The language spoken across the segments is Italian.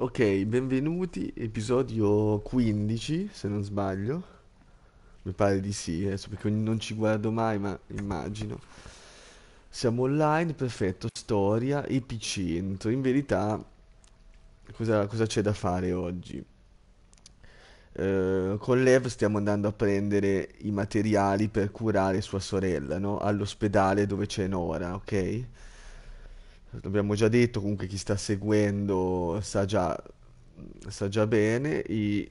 Ok, benvenuti, episodio 15, se non sbaglio. Mi pare di sì, adesso perché non ci guardo mai, ma immagino. Siamo online, perfetto, storia, epicentro. In verità, cosa, cosa c'è da fare oggi? Eh, con Lev stiamo andando a prendere i materiali per curare sua sorella, no? All'ospedale dove c'è Nora, ok? L'abbiamo già detto, comunque chi sta seguendo sa già, sa già bene. I-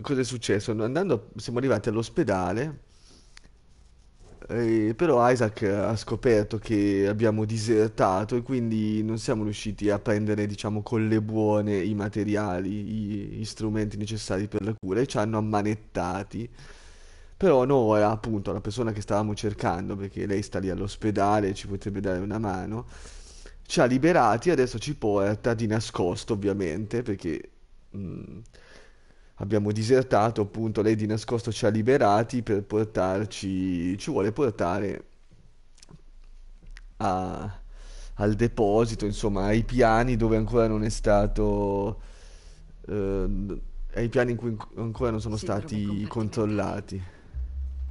Cosa è successo? Andando, siamo arrivati all'ospedale, eh, però Isaac ha scoperto che abbiamo disertato e quindi non siamo riusciti a prendere, diciamo, con le buone i materiali, gli strumenti necessari per la cura e ci hanno ammanettati. Però Nora, appunto, la persona che stavamo cercando, perché lei sta lì all'ospedale, ci potrebbe dare una mano, ci ha liberati e adesso ci porta di nascosto, ovviamente, perché mh, abbiamo disertato, appunto, lei di nascosto ci ha liberati per portarci, ci vuole portare a- al deposito, insomma, ai piani dove ancora non è stato, eh, ai piani in cui ancora non sono Sindrome stati controllati.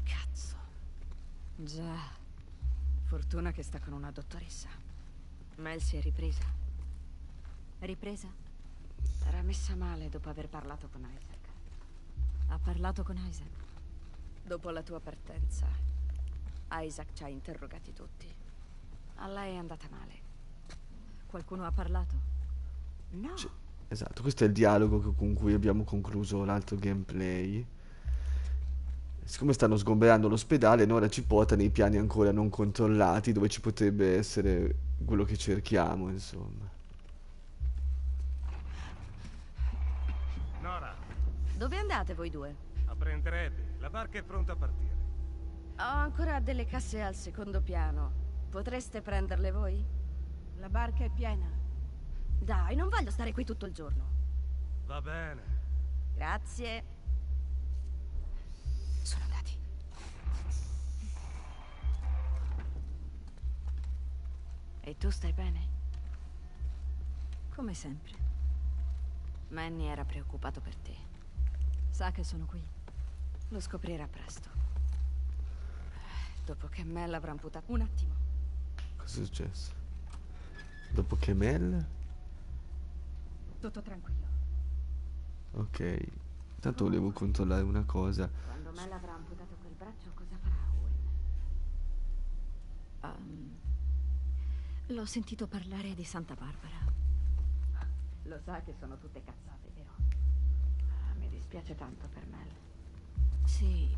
Cazzo. Già. Fortuna che sta con una dottoressa. Mel si è ripresa. Ripresa? Era messa male dopo aver parlato con Isaac. Ha parlato con Isaac. Dopo la tua partenza, Isaac ci ha interrogati tutti. A lei è andata male. Qualcuno ha parlato? No. Cioè, esatto, questo è il dialogo con cui abbiamo concluso l'altro gameplay. Siccome stanno sgomberando l'ospedale, Nora ci porta nei piani ancora non controllati, dove ci potrebbe essere quello che cerchiamo, insomma. Nora, Dove andate voi due? a prendere Abby. La barca è pronta a partire. Ho ancora delle casse al secondo piano. Potreste prenderle voi? La barca è piena. Dai, non voglio stare qui tutto il giorno. Va bene. Grazie. Sono andati. E tu stai bene? Come sempre. Manny era preoccupato per te. Sa che sono qui. Lo scoprirà presto. Dopo che Mel avrà amputato... Un attimo. Cosa è successo? Dopo che Mel? Tutto tranquillo. Ok. Tanto volevo controllare una cosa. Quando Mel avrà amputato quel braccio, cosa farà Owen? Ehm, l'ho sentito parlare di Santa Barbara. Lo sa che sono tutte cazzate, vero? Ah, mi dispiace tanto per Mel. Sì,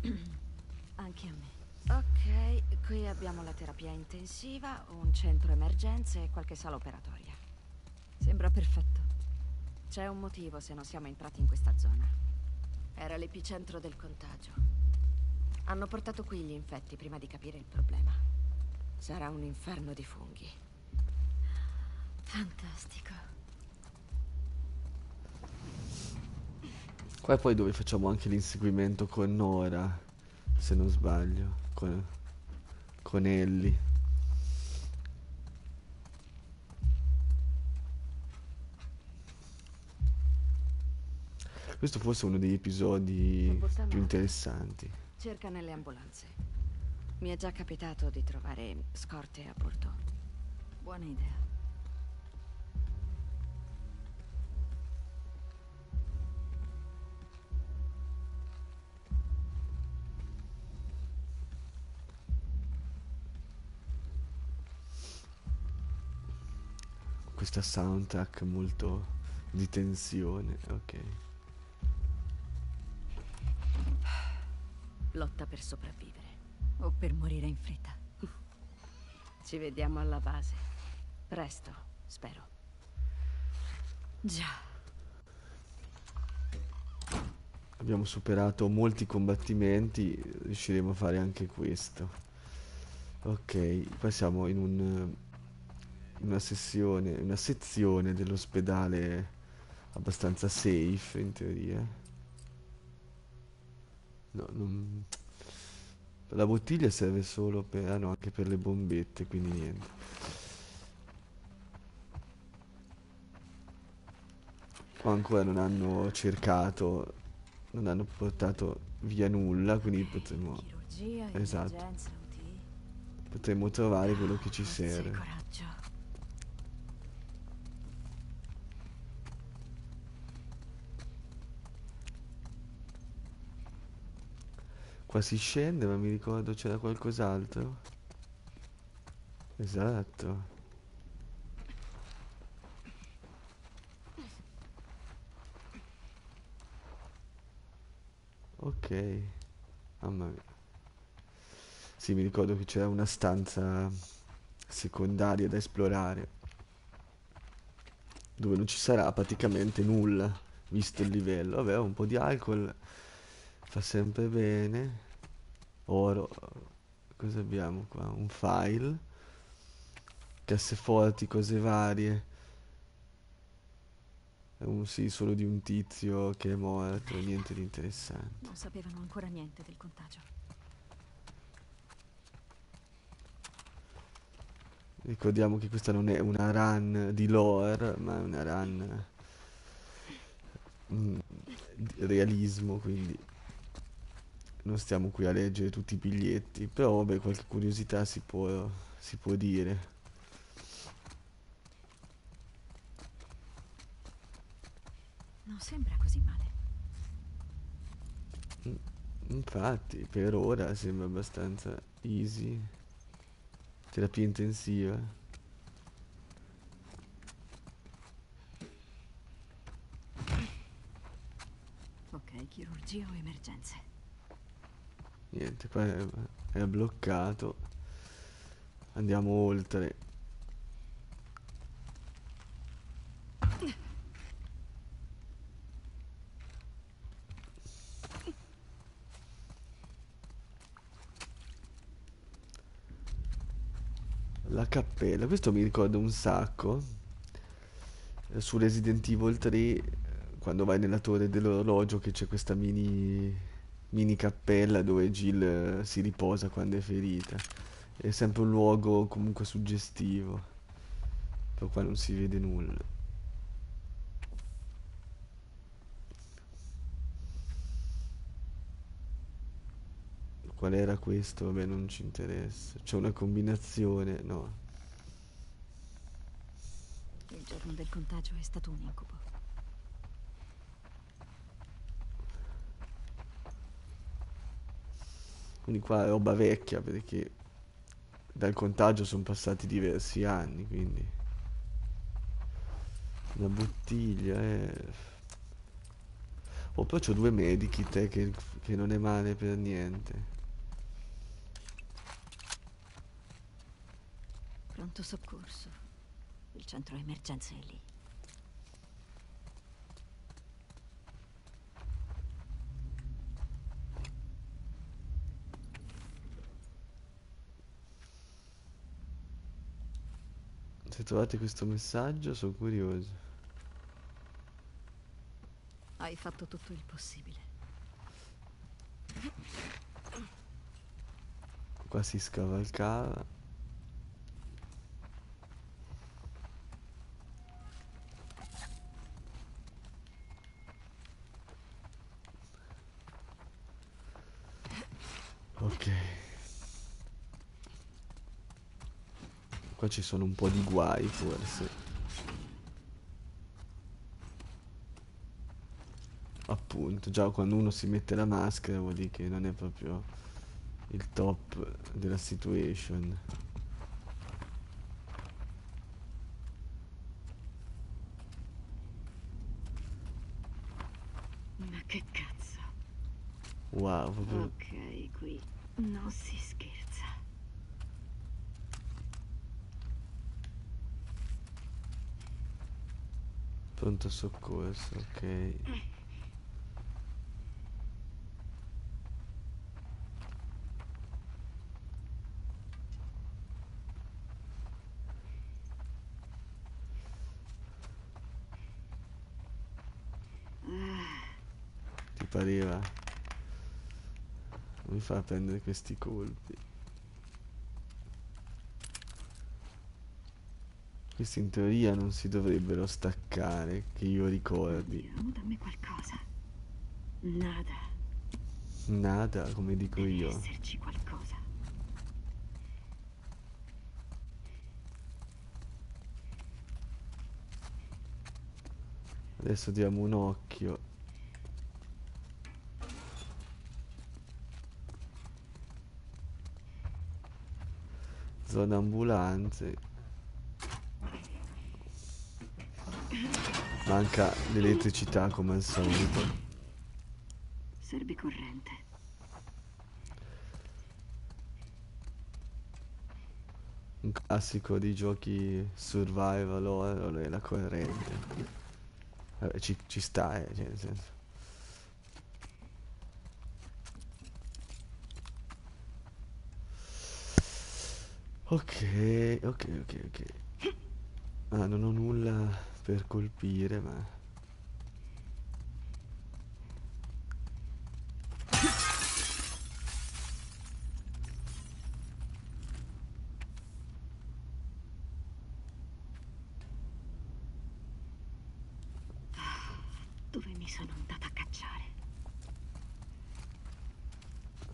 anche a me. Ok, qui abbiamo la terapia intensiva, un centro emergenze e qualche sala operatoria. Sembra perfetto. C'è un motivo se non siamo entrati in questa zona. Era l'epicentro del contagio. Hanno portato qui gli infetti prima di capire il problema. Sarà un inferno di funghi. Fantastico. Qua è poi dove facciamo anche l'inseguimento con Nora, se non sbaglio, con, con Ellie. Questo forse è uno degli episodi più interessanti. Cerca nelle ambulanze. Mi è già capitato di trovare scorte a bordo. Buona idea. Questa soundtrack molto di tensione, ok. Lotta per sopravvivere. O per morire in fretta. Ci vediamo alla base. Presto, spero. Già. Abbiamo superato molti combattimenti, riusciremo a fare anche questo. Ok, qua siamo in un, in una sessione, una sezione dell'ospedale abbastanza safe in teoria. No, non... La bottiglia serve solo per... Ah no, anche per le bombette, quindi niente. o ancora non hanno cercato, non hanno portato via nulla, quindi potremmo, Esatto. potremmo trovare quello che ci serve. Qua si scende, ma mi ricordo c'era qualcos'altro. Esatto. Ok. Mamma mia. Sì, mi ricordo che c'era una stanza secondaria da esplorare. Dove non ci sarà praticamente nulla, visto il livello. Vabbè, un po' di alcol fa sempre bene. Oro. Cosa abbiamo qua? Un file. Casseforti, cose varie. Un sì solo di un tizio che è morto, niente di interessante. Non sapevano ancora niente del contagio. Ricordiamo che questa non è una run di lore, ma è una run mm, di realismo, quindi non stiamo qui a leggere tutti i biglietti, però vabbè, qualche curiosità si può, si può dire. Non sembra così male. Infatti, per ora sembra abbastanza easy. Terapia intensiva. Ok, chirurgia o emergenze. Niente, qua è, bloccato. Andiamo oltre. La cappella, questo mi ricorda un sacco. eh, Su Resident Evil 3, eh, quando vai nella torre dell'orologio, che c'è questa mini, mini cappella dove Jill eh, si riposa quando è ferita. È sempre un luogo comunque suggestivo. Però qua non si vede nulla. Qual era questo? Vabbè, non ci interessa. C'è una combinazione, no. Il giorno del contagio è stato un incubo. Quindi qua è roba vecchia perché dal contagio sono passati diversi anni, quindi una bottiglia, eh. Oh, poi c'ho due medikit, eh, che, che non è male per niente. Pronto soccorso. Il centro emergenze è lì. Se trovate questo messaggio sono curioso. Hai fatto tutto il possibile. Qua si scavalcava. Ok. Qua ci sono un po' di guai forse. Appunto, già quando uno si mette la maschera vuol dire che non è proprio il top della situation. Ma che cazzo? Wow, proprio Ok, qui non si scherza. Pronto soccorso, ok. Ti pareva? Mi fa prendere questi colpi. Questi in teoria non si dovrebbero staccare, che io ricordi. Oddio, dammi qualcosa. Nada. Nada, come dico Deve io. esserci qualcosa. Adesso diamo un occhio. Zona ambulanze. Manca l'elettricità come al solito. Serve corrente. Un classico di giochi survival horror è la corrente. Vabbè, ci, ci sta, eh, cioè, nel senso. Ok, ok, ok, ok. Ah, non ho nulla per colpire, ma... Dove mi sono andata a cacciare? Un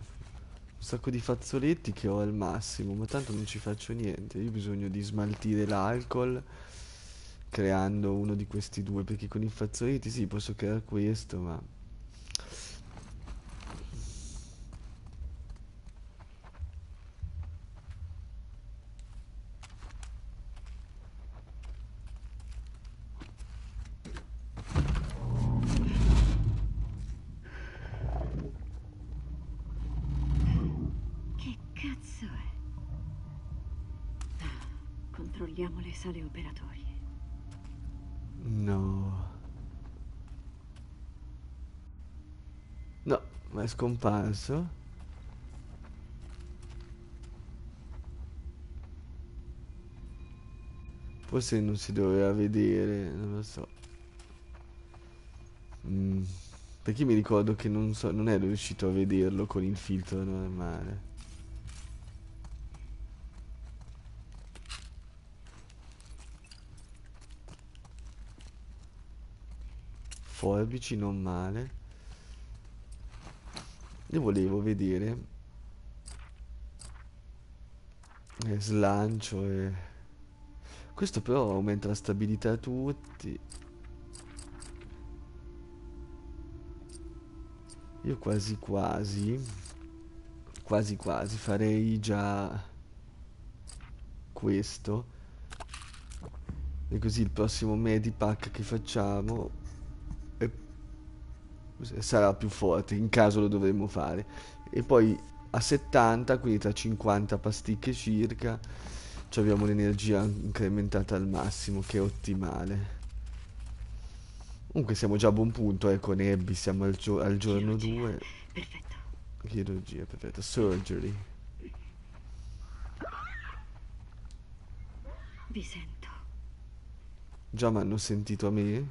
sacco di fazzoletti che ho al massimo, ma tanto non ci faccio niente. Io ho bisogno di smaltire l'alcol creando uno di questi due, perché con i fazzoletti sì, posso creare questo, ma... Che cazzo è? Controlliamo le sale operatorie. No. No, ma è scomparso. Forse non si doveva vedere, non lo so. Mm, Perché mi ricordo che non so, non ero riuscito a vederlo con il filtro normale. Forbici non male. Io volevo vedere eh, slancio e questo però aumenta la stabilità a tutti. Io quasi quasi quasi quasi farei già questo. E così il prossimo Medipack che facciamo sarà più forte, in caso lo dovremmo fare. E poi a 70, quindi tra 50 pasticche circa, ci abbiamo l'energia incrementata al massimo, che è ottimale. Comunque siamo già a buon punto, eh, con Abby siamo al, gio- al giorno Chirurgia. 2. Perfetto. Chirurgia, perfetto. Surgery. Vi sento. Già mi hanno sentito a me?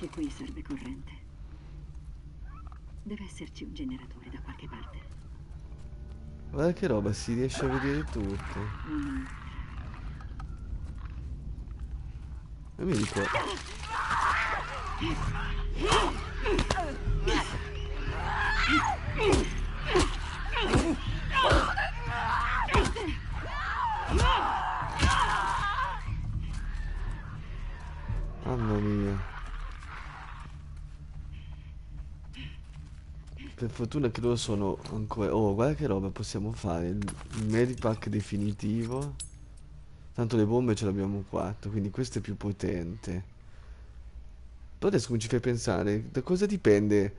Anche qui serve corrente. Deve esserci un generatore da qualche parte. Guarda che roba, si riesce a vedere tutto. Mm, Non mi ricordo. Mamma mia. Per fortuna che loro sono ancora... Oh, guarda che roba possiamo fare. Il Medipack definitivo. Tanto le bombe ce l'abbiamo 4, quindi questo è più potente. Però adesso mi ci fai pensare, da cosa dipende?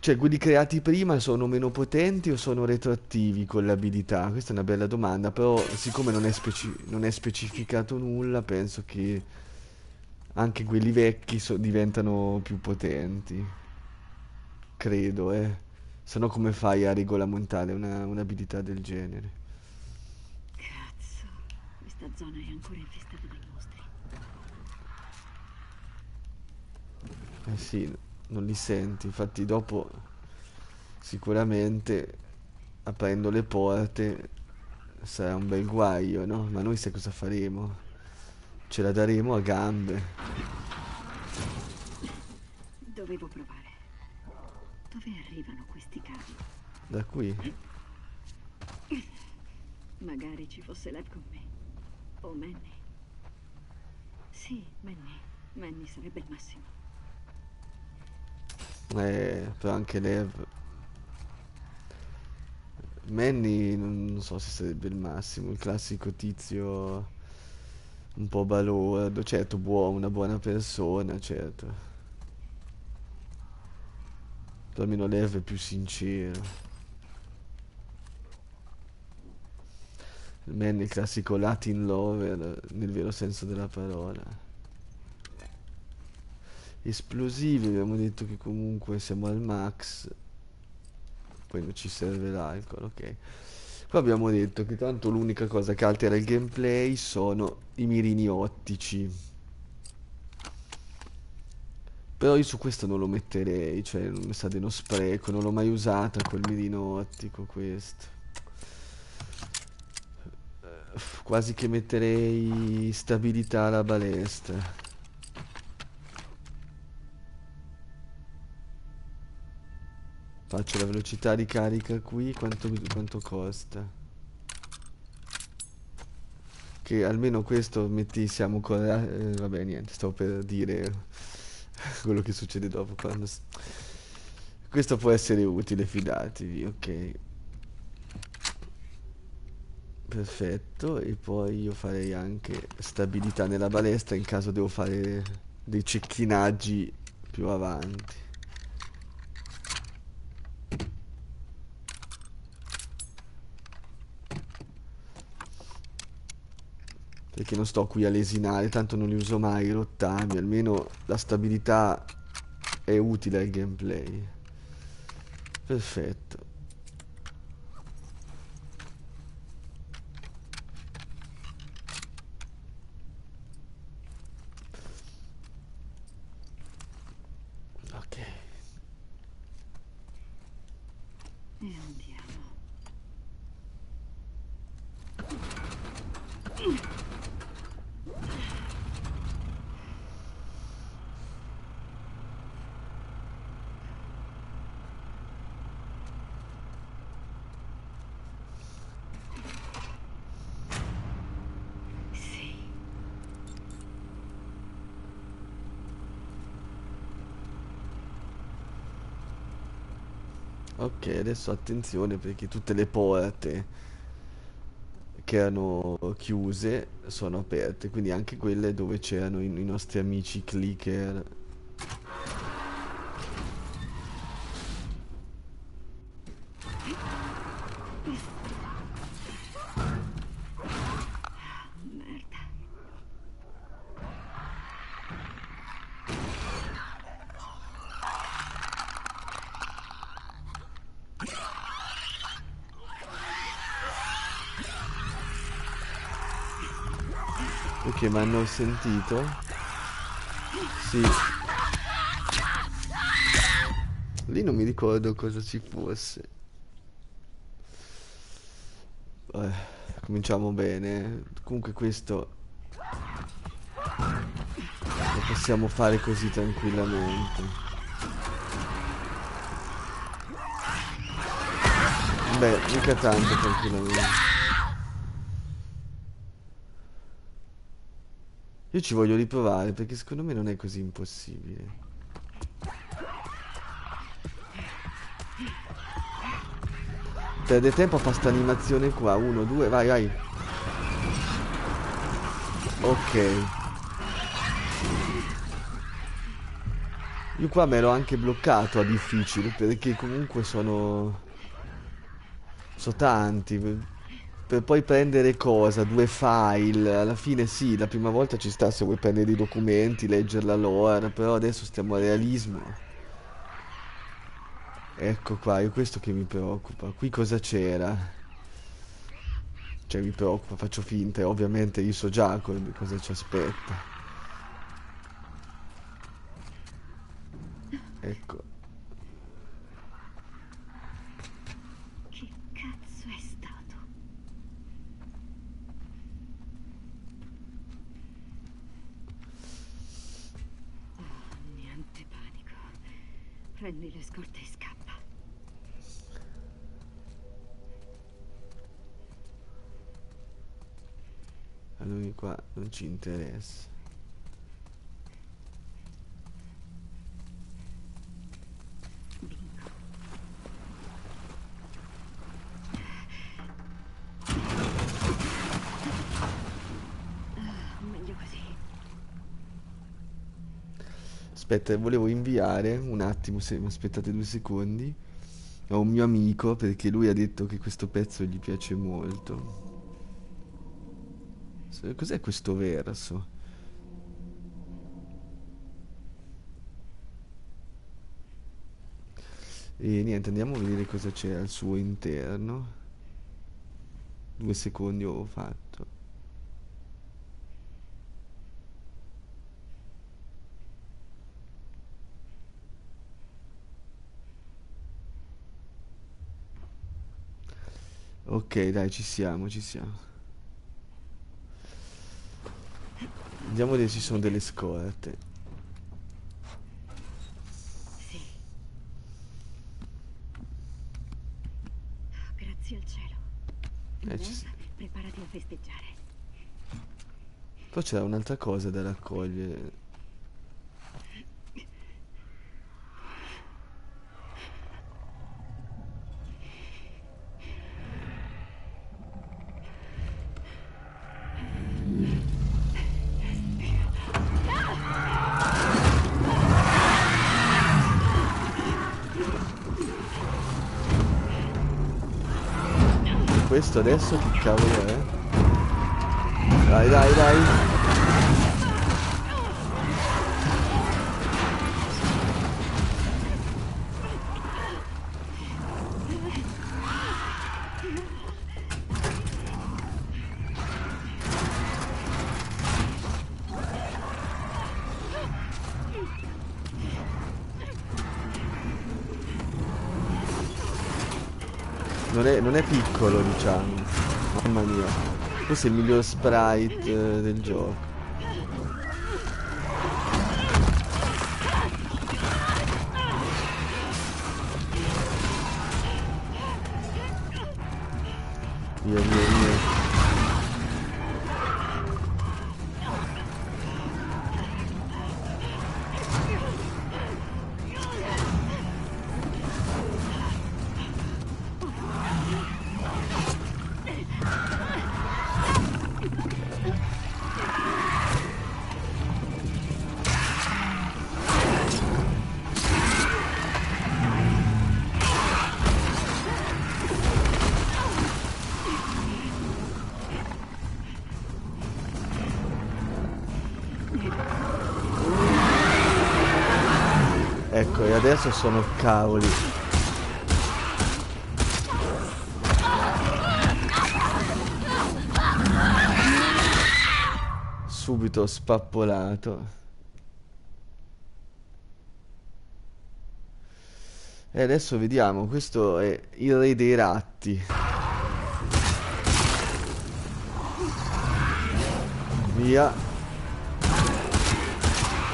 Cioè, quelli creati prima sono meno potenti o sono retroattivi con l'abilità? Questa è una bella domanda, però siccome non è, speci- non è specificato nulla, penso che anche quelli vecchi so- diventano più potenti. Credo, eh. Se no come fai a regolamentare una- un'abilità del genere? Cazzo. Questa zona è ancora infestata dai mostri. Eh sì, non li senti. Infatti dopo sicuramente aprendo le porte sarà un bel guaio, no? Ma noi sai cosa faremo? Ce la daremo a gambe. Dovevo provare. Dove arrivano questi cavi? Da qui? Magari ci fosse Lev con me. O Manny. Sì, Manny. Manny sarebbe il massimo. Eh, però anche Lev. Manny non so se sarebbe il massimo, il classico tizio un po' balordo, certo buono, una buona persona, certo. Però Lev è più sincero. Manny è il classico Latin lover nel vero senso della parola. Esplosivi, abbiamo detto che comunque siamo al max. Poi non ci serve l'alcol, ok. Poi abbiamo detto che tanto l'unica cosa che altera il gameplay sono i mirini ottici. Però io su questo non lo metterei, cioè mi sa di uno spreco, non l'ho mai usata quel mirino ottico questo. Quasi che metterei stabilità alla balestra. Faccio la velocità di carica qui, quanto, quanto costa? Che almeno questo metti siamo con... eh, vabbè niente, stavo per dire quello che succede dopo quando... Questo può essere utile, fidatevi, ok. Perfetto, e poi io farei anche stabilità nella balestra in caso devo fare dei cecchinaggi più avanti. Perché non sto qui a lesinare, tanto non li uso mai i rottami, almeno la stabilità è utile al gameplay. Perfetto. E andiamo. Ok, adesso attenzione perché tutte le porte che erano chiuse sono aperte, quindi anche quelle dove c'erano i, i nostri amici clicker. Ma hanno sentito? Sì. Lì non mi ricordo cosa ci fosse. Eh, cominciamo bene. Comunque questo lo possiamo fare così tranquillamente. Beh, mica tanto tranquillamente. Io ci voglio riprovare perché secondo me non è così impossibile. Perde tempo a fare sta animazione qua. Uno, due, vai, vai. Ok. Io qua me l'ho anche bloccato a difficile perché comunque sono... Sono tanti. Per, poi prendere cosa? Due file. Alla fine sì, la prima volta ci sta se vuoi prendere i documenti, leggere la però adesso stiamo a realismo. Ecco qua, è questo che mi preoccupa. Qui cosa c'era? Cioè mi preoccupa, faccio finta, e ovviamente io so già co- cosa ci aspetta. Ecco. Prendi le scorte e scappa. A lui qua non ci interessa. Bingo. Ah, meglio così. Aspetta, volevo inviare un attimo, se aspettate due secondi, a un mio amico perché lui ha detto che questo pezzo gli piace molto. Cos'è questo verso? E niente, andiamo a vedere cosa c'è al suo interno. Due secondi ho fatto. Ok, dai, ci siamo, ci siamo. Andiamo a vedere se ci sono delle scorte. Sì. Grazie al cielo. Eh, ci preparati a festeggiare. Poi c'era un'altra cosa da raccogliere. Questo adesso che cavolo è? Dai, dai, dai. Piccolo, diciamo. Mamma mia. Questo è il miglior sprite eh, del gioco. Adesso sono cavoli. Subito spappolato. E adesso vediamo, questo è il re dei ratti. Via.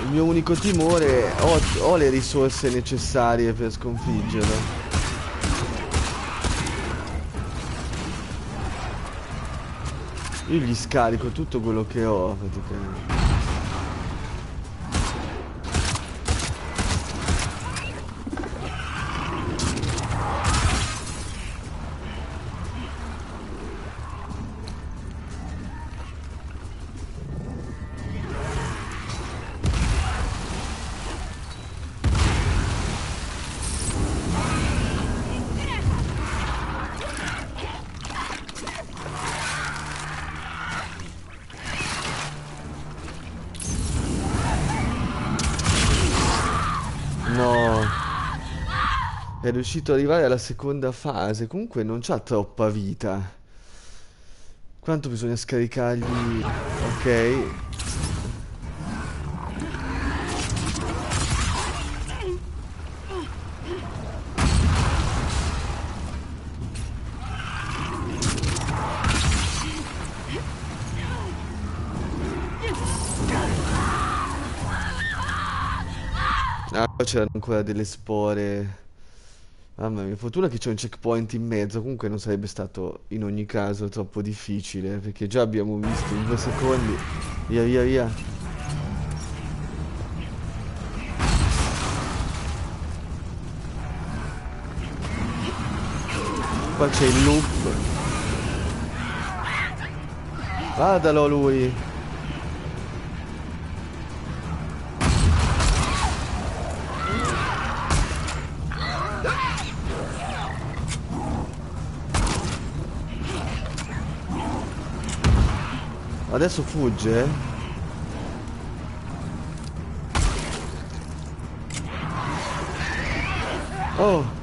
Il mio unico timore è ho, ho le risorse necessarie per sconfiggerlo. Io gli scarico tutto quello che ho praticamente. È riuscito ad arrivare alla seconda fase. Comunque non c'ha troppa vita. Quanto bisogna scaricargli? Ok. Ah, c'erano ancora delle spore. Mamma mia, fortuna che c'è un checkpoint in mezzo, comunque non sarebbe stato in ogni caso troppo difficile, perché già abbiamo visto in due secondi. Via, via, via. Qua c'è il loop. Guardalo lui. Adesso fugge? Oh!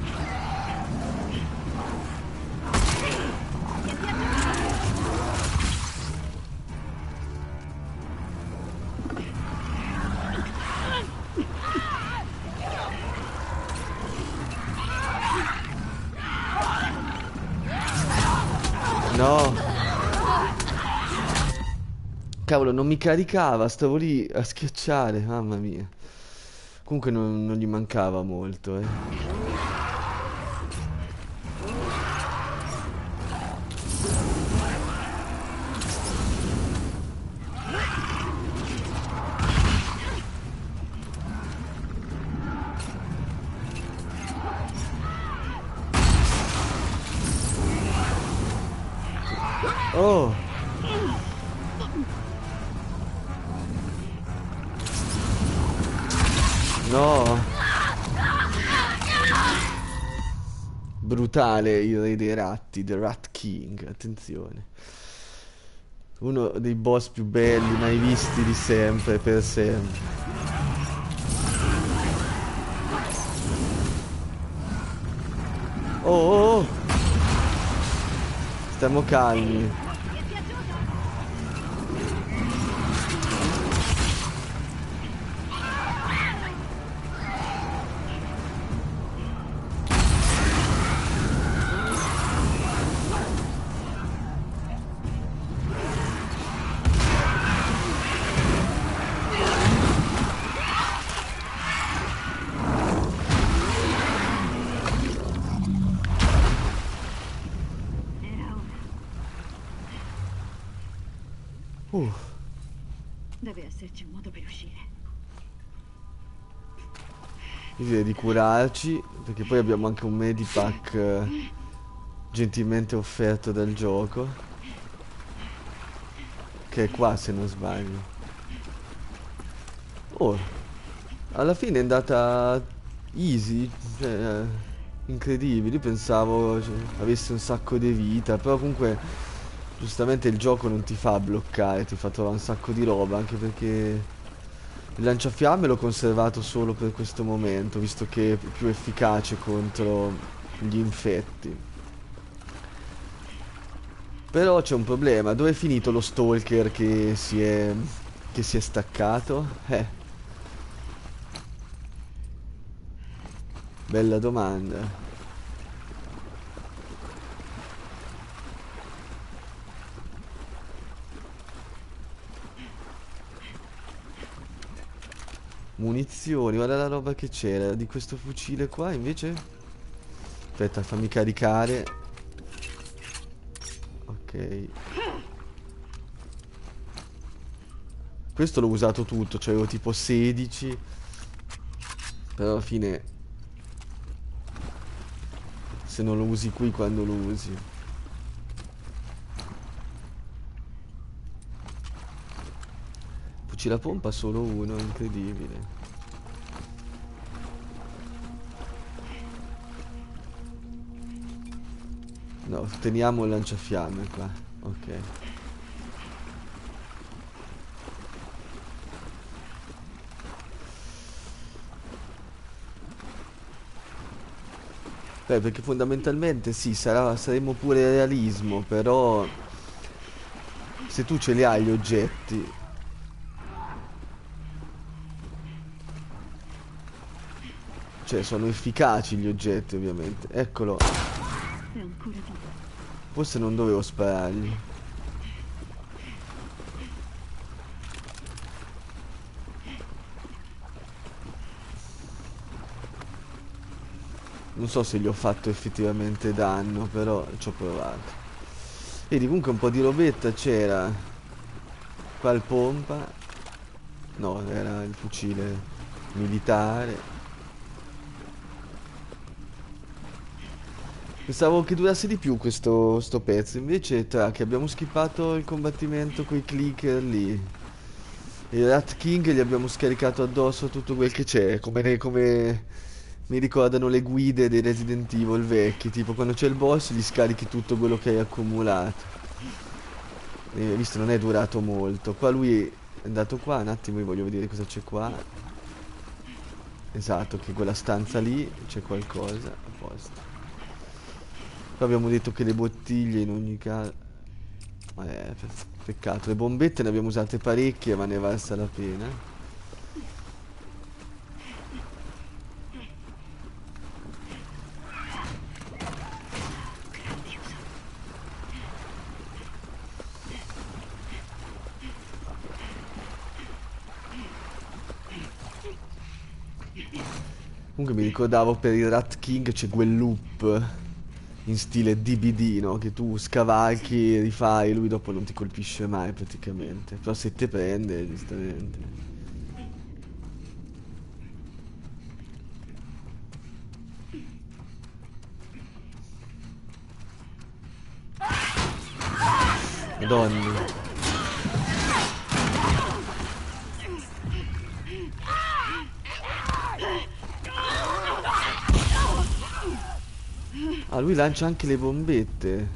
Cavolo, non mi caricava, stavo lì a schiacciare, mamma mia. Comunque non, non gli mancava molto, eh. Brutale il re dei ratti, The Rat King, attenzione. Uno dei boss più belli mai visti di sempre, per sempre. Oh, oh, oh! Stiamo calmi. Esserci un modo per uscire. io direi di curarci, perché poi abbiamo anche un medipack eh, gentilmente offerto dal gioco. Che è qua se non sbaglio. Oh, alla fine è andata easy, cioè, eh, incredibile. Io pensavo cioè, avesse un sacco di vita, però comunque giustamente il gioco non ti fa bloccare, ti fa trovare un sacco di roba, anche perché il lanciafiamme l'ho conservato solo per questo momento, visto che è più efficace contro gli infetti. Però c'è un problema, dove è finito lo stalker che si è, che si è staccato? Eh. Bella domanda. Munizioni, guarda la roba che c'era di questo fucile qua invece. Aspetta, fammi caricare. Ok. Questo l'ho usato tutto, cioè avevo tipo 16. Però alla fine se non lo usi qui quando lo usi. Fucile a pompa solo uno, incredibile. No, teniamo il lanciafiamme qua. Ok. Beh, perché fondamentalmente sì, sarà, saremo pure realismo, però se tu ce li hai gli oggetti, cioè sono efficaci gli oggetti ovviamente. Eccolo, forse non dovevo sparargli. Non so se gli ho fatto effettivamente danno, però ci ho provato. Vedi, comunque un po' di robetta c'era. Qua il pompa. No, era il fucile militare. Pensavo che durasse di più questo sto pezzo, invece tra che abbiamo skippato il combattimento con i clicker lì e Rat King gli abbiamo scaricato addosso tutto quel che c'è, come, come mi ricordano le guide dei Resident Evil vecchi, tipo quando c'è il boss gli scarichi tutto quello che hai accumulato. E visto non è durato molto. Qua lui è andato qua, un attimo io voglio vedere cosa c'è qua. Esatto, che quella stanza lì c'è qualcosa, a posto. Poi abbiamo detto che le bottiglie in ogni caso... Eh, pe- peccato, le bombette ne abbiamo usate parecchie ma ne è valsa la pena. Comunque mi ricordavo per il Rat King c'è quel loop in stile DBD, no? Che tu scavalchi, rifai, lui dopo non ti colpisce mai praticamente. Però se te prende, giustamente. Madonna. Ah, lui lancia anche le bombette.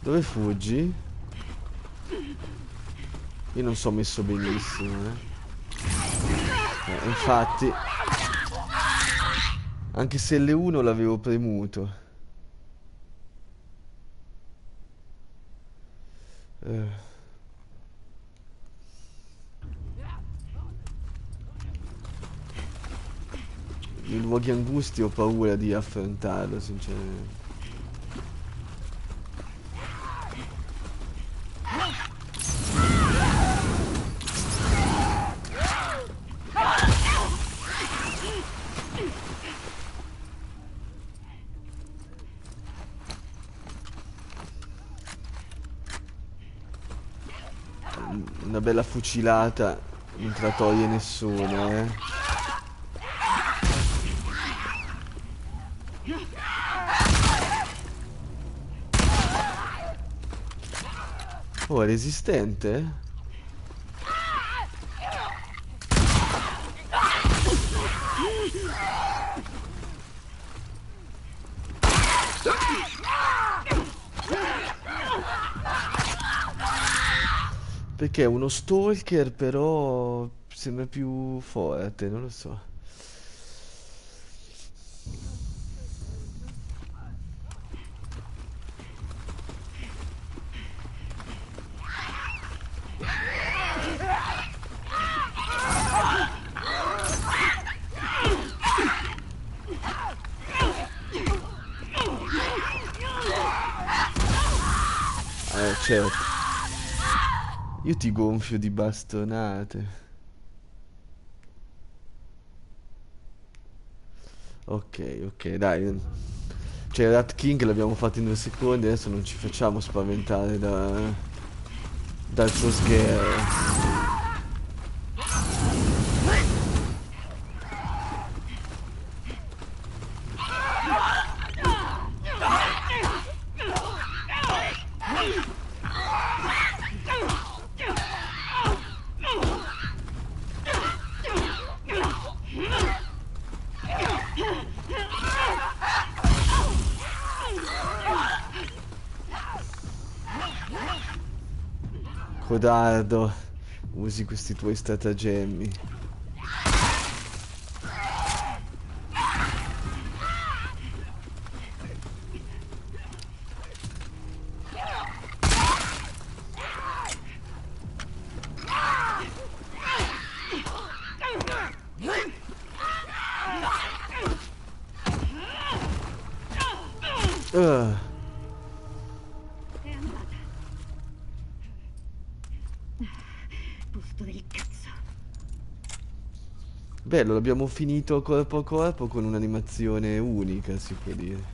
Dove fuggi? Io non so messo benissimo, eh. Eh, infatti... Anche se L1 l'avevo premuto. Eh. I luoghi angusti ho paura di affrontarlo, sinceramente. Una bella fucilata non te la toglie nessuno, eh. Oh, è resistente? Perché è uno stalker, però sembra più forte, non lo so. Io ti gonfio di bastonate. Ok, ok, dai. Cioè, Rat King l'abbiamo fatto in due secondi, adesso non ci facciamo spaventare da... dal suo sgherro. Codardo, usi questi tuoi stratagemmi. Bello, l'abbiamo finito corpo a corpo con un'animazione unica, si può dire.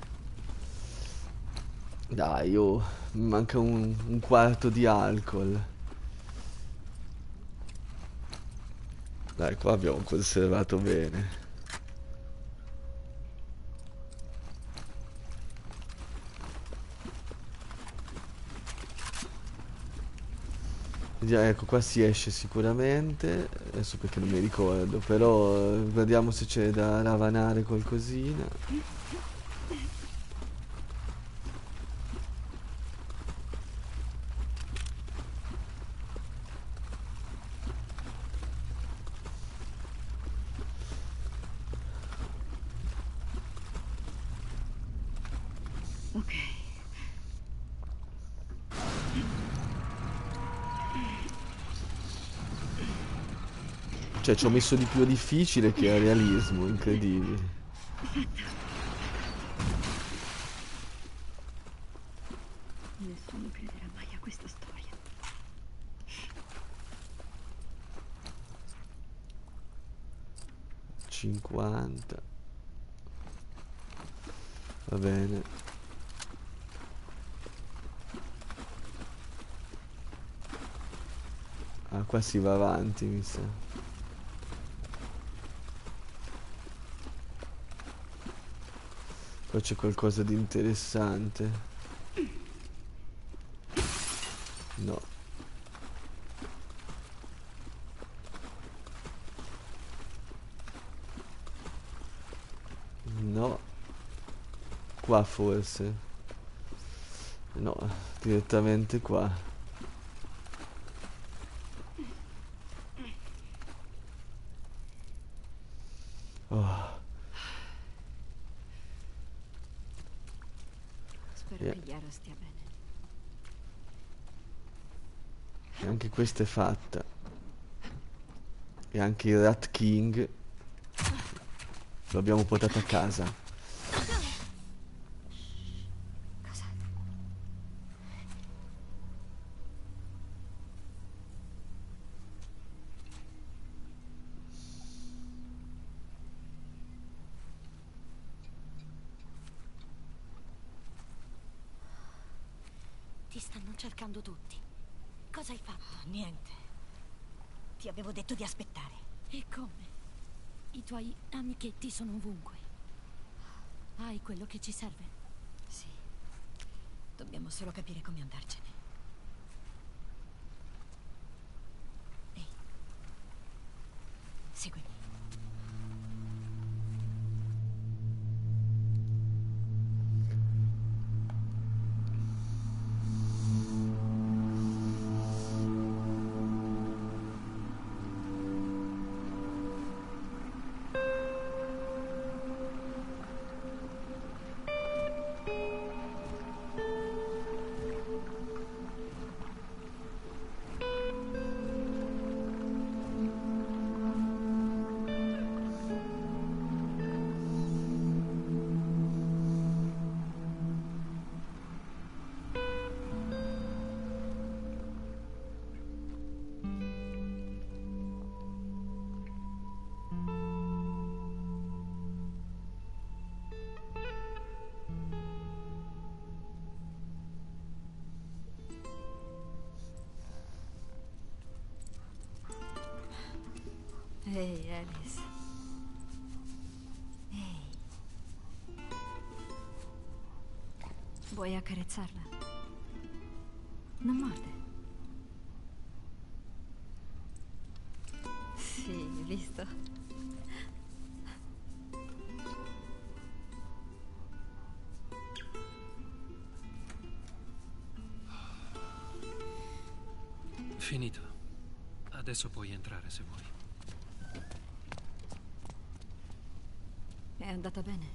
Dai, oh, mi manca un, un quarto di alcol. Dai, qua abbiamo conservato bene. Vediamo, ecco, qua si esce sicuramente. Adesso perché non mi ricordo, però eh, vediamo se c'è da ravanare qualcosina. Ok. Cioè, ci ho messo di più difficile che a realismo, incredibile. Nessuno crederà mai a questa storia. Cinquanta. Va bene. Ah, qua si va avanti, mi sa. Qua c'è qualcosa di interessante. No. No. Qua forse. No, direttamente qua. Oh, Spero Yeah. che Yara stia bene. e anche questa è fatta. E anche il Rat King lo abbiamo portato a casa. Cosa? Ti stanno cercando tutti. Cosa hai fatto? Niente. Ti avevo detto di aspettare. E come? I tuoi amichetti sono ovunque. Hai quello che ci serve. Sì. Dobbiamo solo capire come andarcene. Vuoi accarezzarla? Non morde. Sì, visto? Finito. Adesso puoi entrare se vuoi. È andata bene.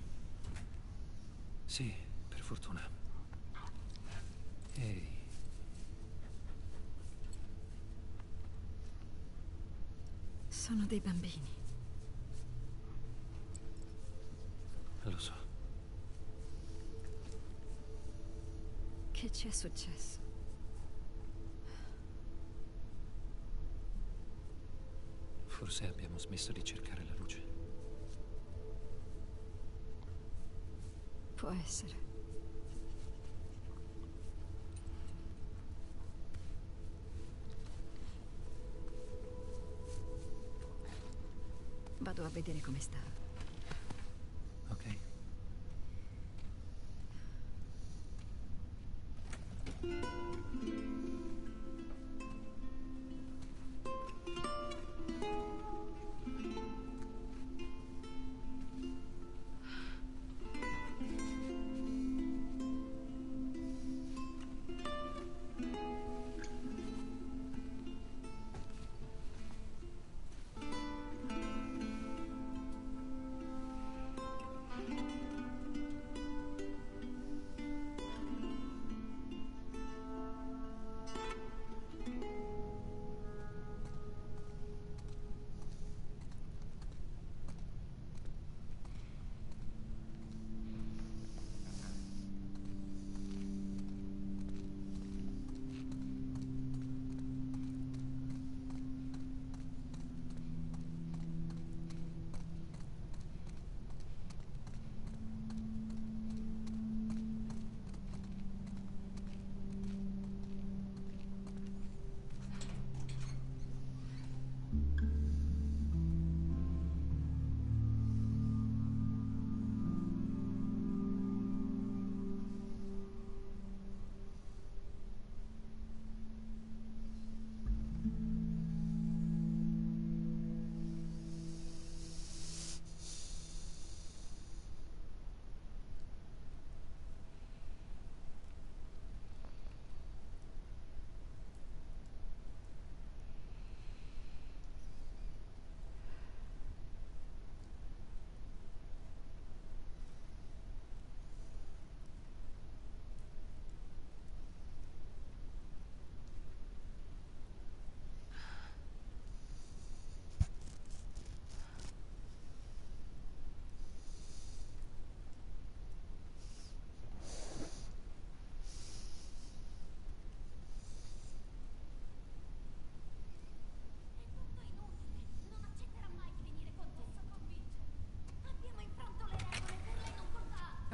Sì, per fortuna. Sono dei bambini. lo so. Che ci è successo? Forse abbiamo smesso di cercare la luce. Può essere. Vado a vedere come sta.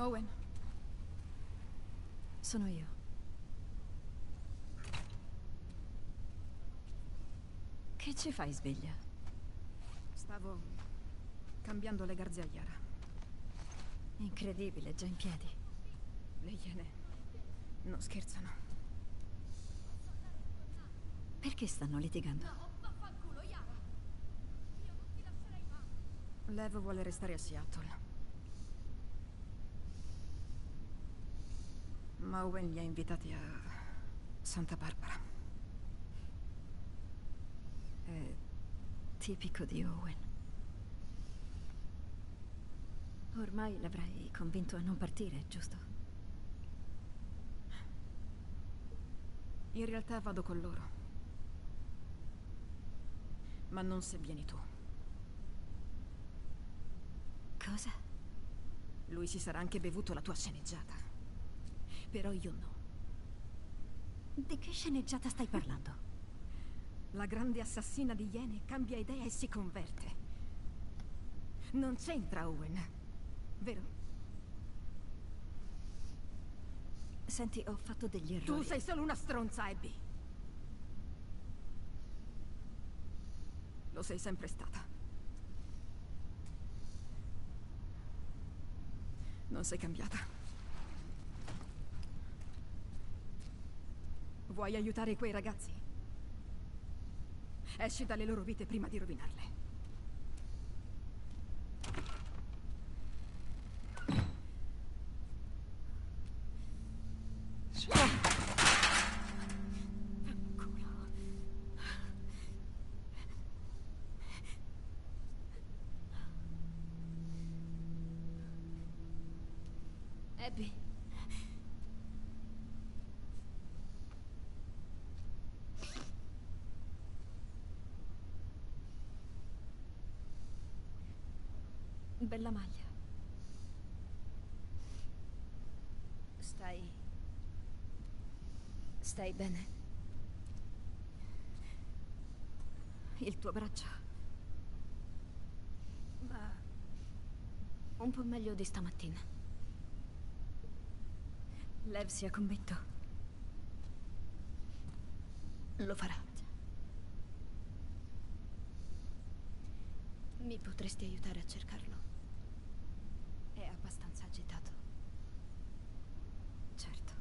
Owen, Sono io. Che ci fai sveglia? stavo cambiando le garze a Yara. Incredibile, già in piedi. Le iene non scherzano. Perché stanno litigando? Lev vuole restare a Seattle. Ma Owen li ha invitati a Santa Barbara. È tipico di Owen. Ormai l'avrai convinto a non partire, giusto? In realtà vado con loro. Ma non se vieni tu. Cosa? Lui si sarà anche bevuto la tua sceneggiata. Però io no. Di che sceneggiata stai parlando? La grande assassina di Iene cambia idea e si converte. Non c'entra Owen, vero? Senti, ho fatto degli errori. Tu sei solo una stronza, Abby. Lo sei sempre stata. Non sei cambiata. Vuoi aiutare quei ragazzi? Esci dalle loro vite prima di rovinarle. Abby. Bella maglia. Stai Stai bene? Il tuo braccio. Va un po' meglio di stamattina. Lev sia convinto. Lo farà. Mi potresti aiutare a cercarlo? Abbastanza agitato. Certo.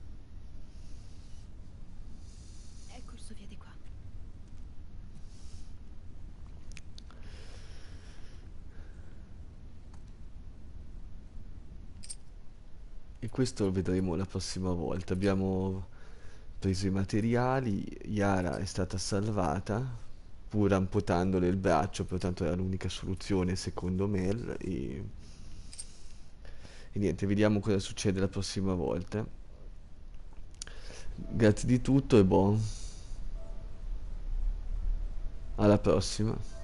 È corso via di qua. E questo lo vedremo la prossima volta. Abbiamo preso i materiali, Yara è stata salvata, pur amputandole il braccio, pertanto era l'unica soluzione secondo Mel. E, e niente, vediamo cosa succede la prossima volta. Grazie di tutto e buon. Alla prossima.